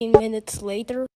minutes later.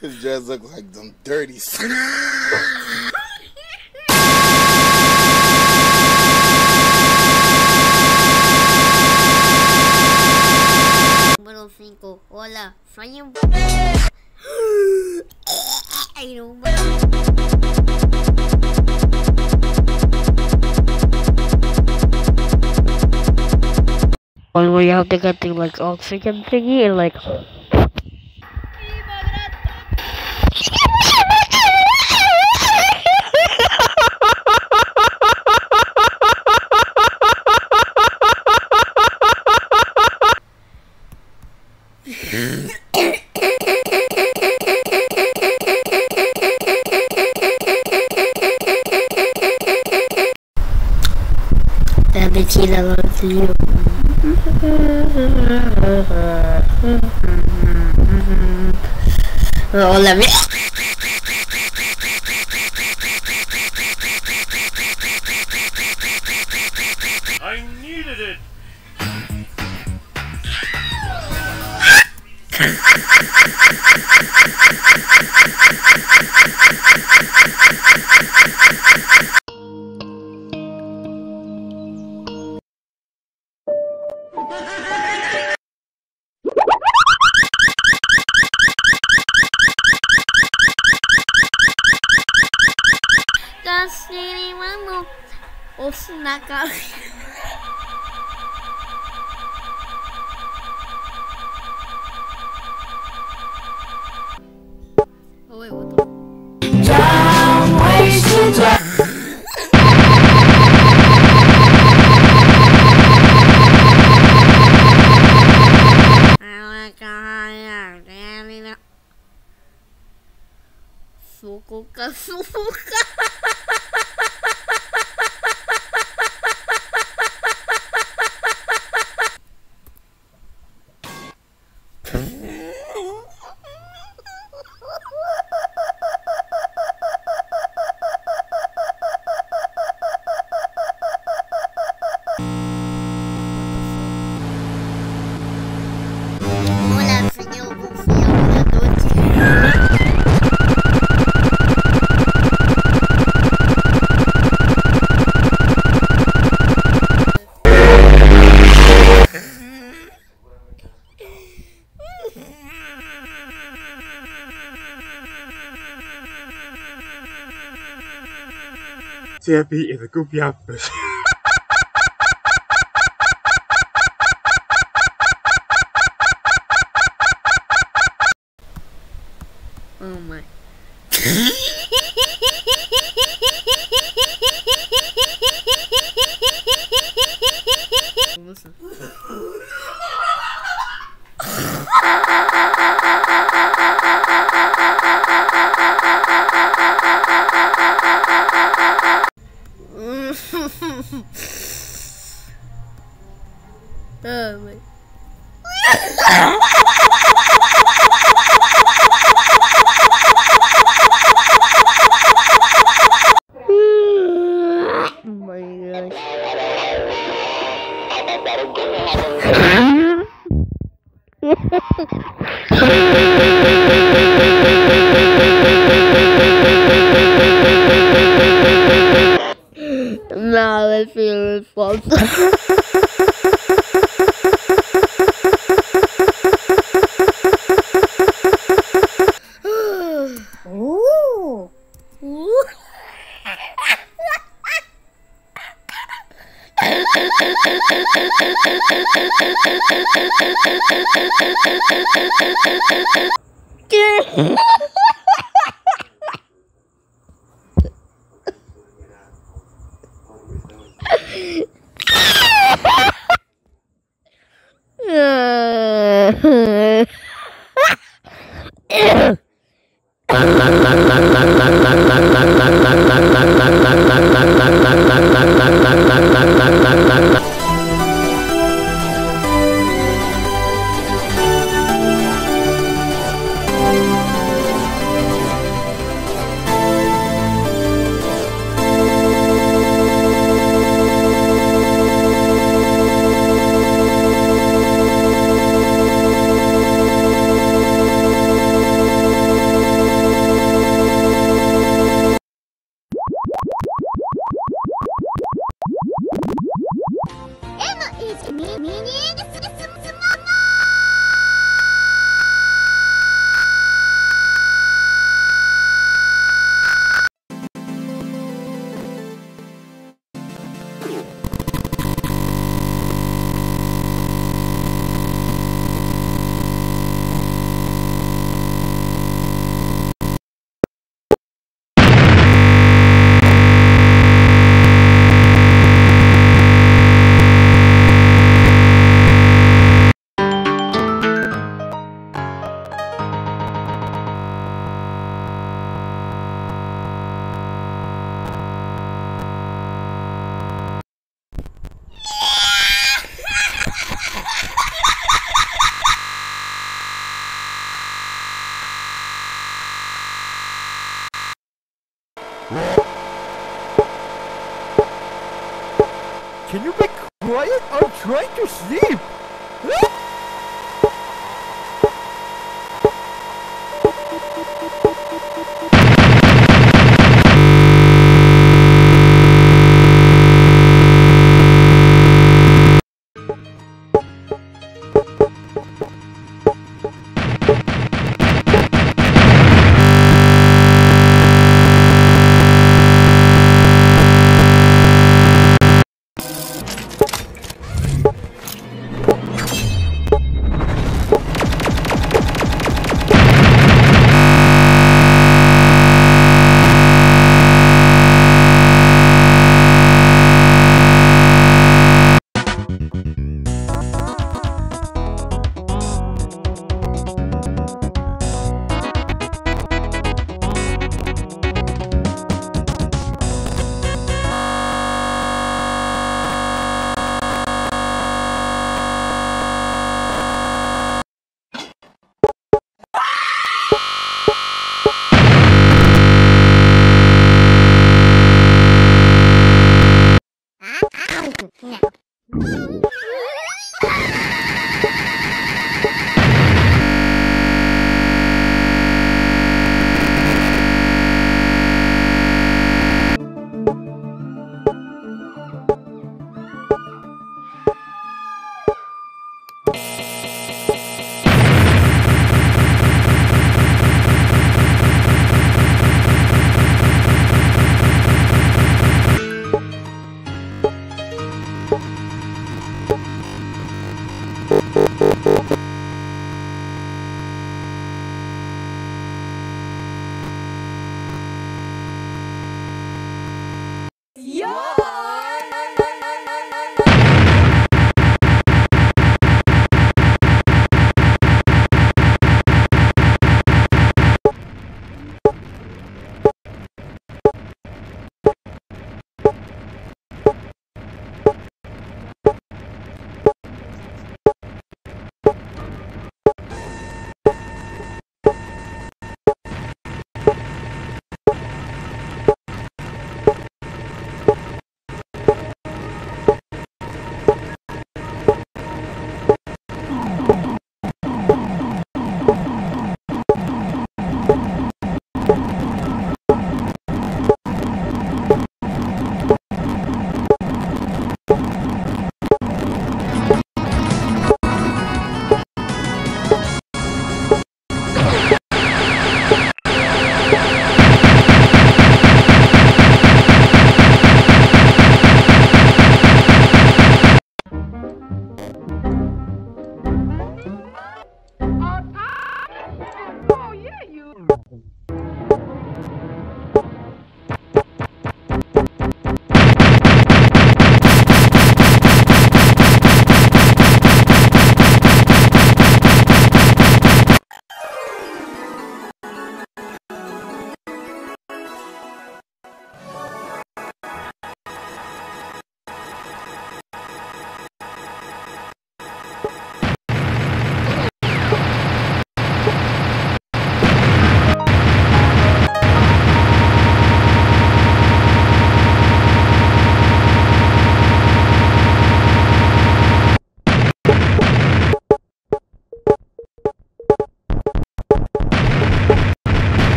His dreads look like them dirty. Número 5. Hola, soy un... Ay, no, One where you have to get the like oxygen thingy and like. Oh, that bitch I love you. Hola, mi- おしなか。TFP is a goofy outfit. Ooh. Ooh. Yeah.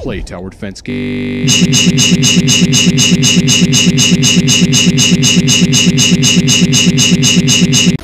Play Tower Defense game.